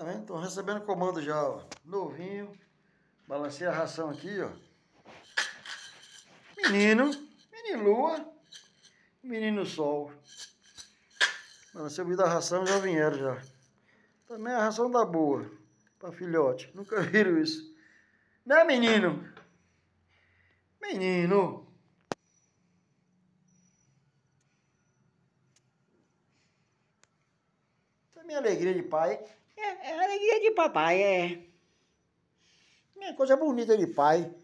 Tá vendo? Estão recebendo comando já, ó. Novinho. Balancei a ração aqui, ó. Menino. Menino Lua. Menino Sol. Balancei o vídeo da ração já vieram já. Também a ração da boa. Pra filhote. Nunca viram isso. Né, menino? Menino. É minha alegria de pai. É, é alegria de papai, é. É coisa bonita de pai.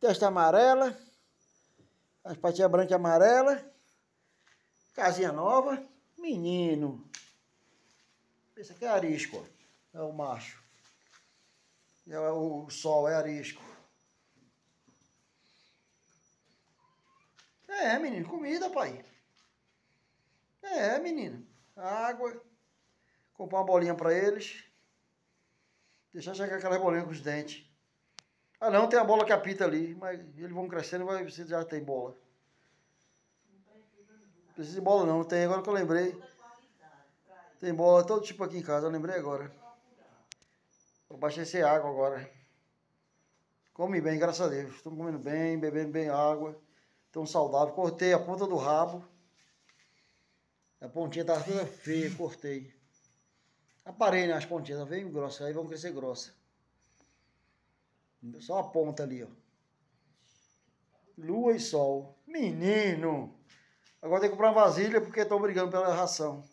Testa amarela. As patinhas brancas e amarelas. Casinha nova. Menino. Esse aqui é arisco, ó. É o macho. É o sol, é arisco. É, menino, comida, pai. É, menino. Água. Comprar uma bolinha pra eles. Deixar chegar aquelas bolinhas com os dentes. Ah não, tem a bola que apita ali, mas eles vão crescendo e você já tem bola. Precisa de bola não, tem agora que eu lembrei. Tem bola todo tipo aqui em casa, eu lembrei agora. Vou abastecer água agora. Come bem, graças a Deus. Estão comendo bem, bebendo bem água. Estão saudáveis. Cortei a ponta do rabo. A pontinha estava toda feia, cortei. Aparei nas né, pontinhas, ela veio grossa, aí vão crescer grossa. Só a ponta ali, ó. Lua e sol. Menino! Agora tem que comprar vasilha porque estão brigando pela ração.